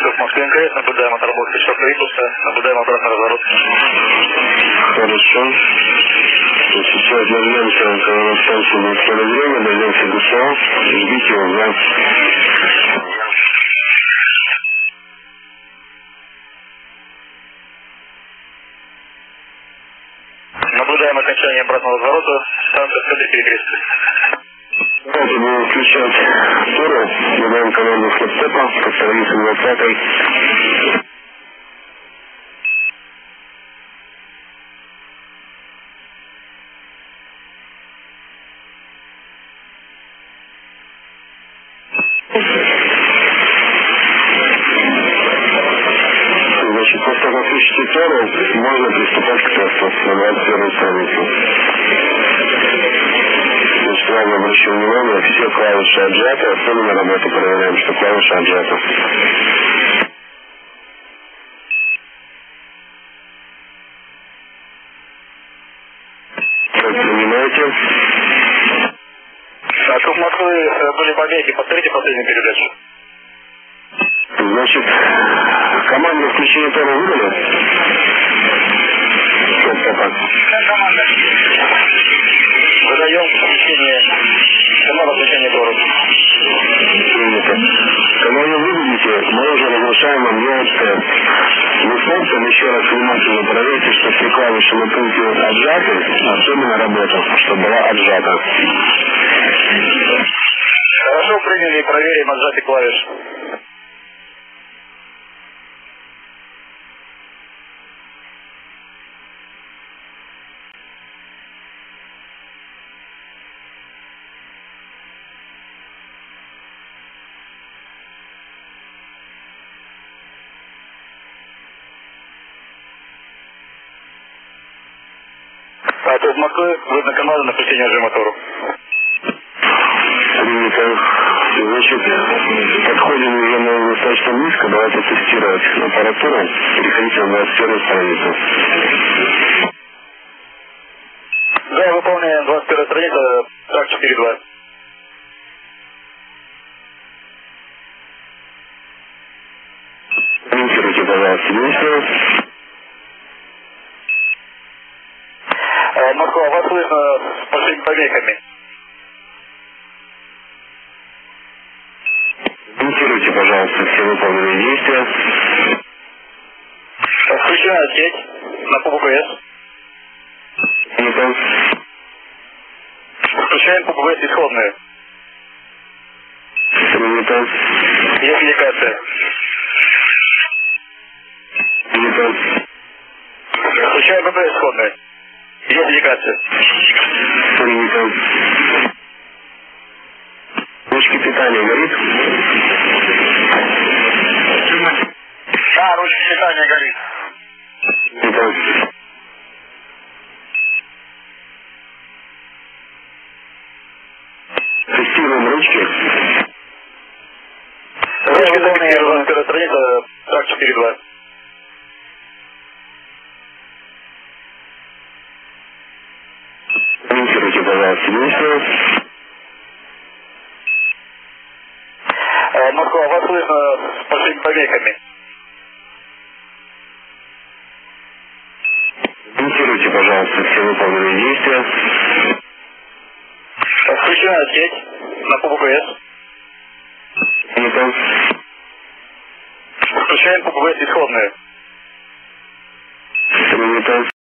Москва, Москва МКС, наблюдаем отработку шока выпуска, наблюдаем обратный разворот. Хорошо. Сейчас дождемся, когда на станции будет поле время, дождемся ГСО, ждите его, да? Наблюдаем окончание обратного разворота, станция в центре перекрестка. Давайте будем включать туры, надаем команду флотцепа по странице 20 Значит, после включите туры, можно приступать к тесту на 21 страницу. Значит, сразу обращу внимание, все клавиши отжаты, особенно работу проверяем, что клавиши отжаты. Так, принимаете. Вокруг Москвы э, были помехи, повторите последнюю передачу. Значит, команду включения тора выдали? Команда. Выдаем включение, команда включения город. Принято. Когда вы выглядите, мы уже вам делать тест. Вы функциям еще раз внимательно проверьте, что все клавиши на пункте отжаты, особенно работа, чтобы была отжата. Хорошо приняли, проверим отжатый клавиш. А тут Москвы, видно команда на включение уже мотору. Принято. Значит, подходим уже на достаточно близко, давайте тестировать аппаратуру, переходите на 21 страницу. Да, выполняем 21 страница, так 4-2. Комментируйте, пожалуйста, действия. Москва, вас слышно с большими помехами. Комментируйте, пожалуйста, все выполненные действия. Включена сеть на ПБГС. Принято. Включаем ПБГС исходную. Принято. Есть индикация. Принято. Включаем ПБГС исходную. Индикация. Принято. Ручки питания горит? Да, ручка питания горит. Принято. Тестируем ручки. Ручка выполняем 21 страница, так 4-2. Комментируйте, пожалуйста, действия. А, Москва, вас слышно с большими помехами. Комментируйте, пожалуйста, все выполненные действия. Включена сеть на ПБГС. Принято. Включаем ПБГС исходную. Принято.